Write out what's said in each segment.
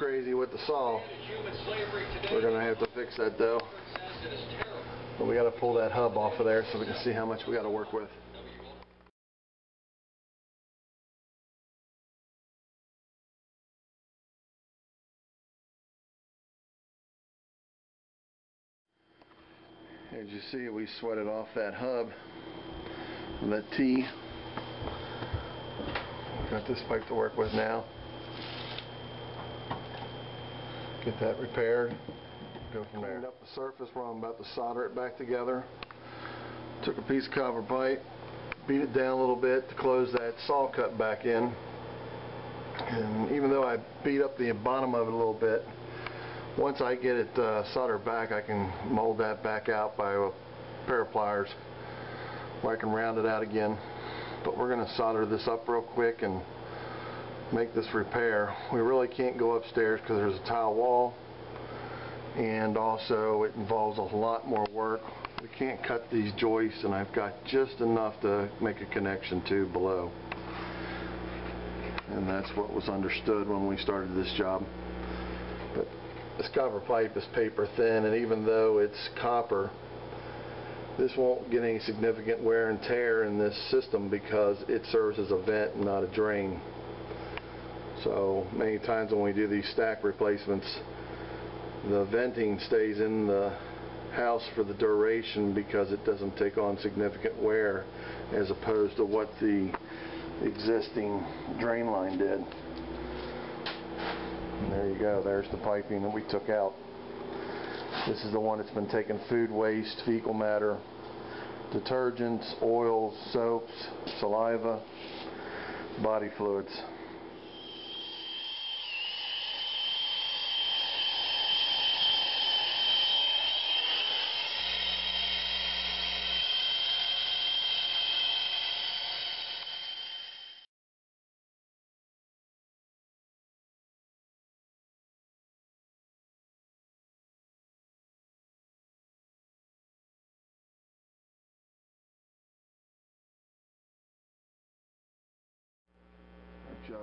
crazy with the saw. We're going to have to fix that though. But we got to pull that hub off of there so we can see how much we got to work with. As you see, we sweated off that hub, that T. Got this pipe to work with now. Get that repaired. Go from there. Cleaned up the surface where I'm about to solder it back together. Took a piece of copper pipe, beat it down a little bit to close that saw cut back in. And even though I beat up the bottom of it a little bit, once I get it uh, soldered back, I can mold that back out by a pair of pliers where I can round it out again. But we're going to solder this up real quick and make this repair. We really can't go upstairs because there's a tile wall and also it involves a lot more work. We can't cut these joists and I've got just enough to make a connection to below. And that's what was understood when we started this job. But this copper pipe is paper thin and even though it's copper this won't get any significant wear and tear in this system because it serves as a vent not a drain so many times when we do these stack replacements the venting stays in the house for the duration because it doesn't take on significant wear as opposed to what the existing drain line did. And there you go, there's the piping that we took out. This is the one that's been taking food waste, fecal matter, detergents, oils, soaps, saliva, body fluids.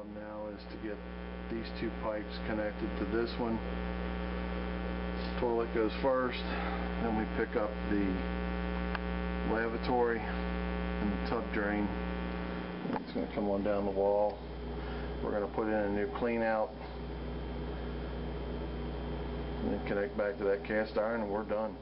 Job now is to get these two pipes connected to this one. Toilet goes first, then we pick up the lavatory and the tub drain. It's going to come on down the wall. We're going to put in a new clean out and then connect back to that cast iron and we're done.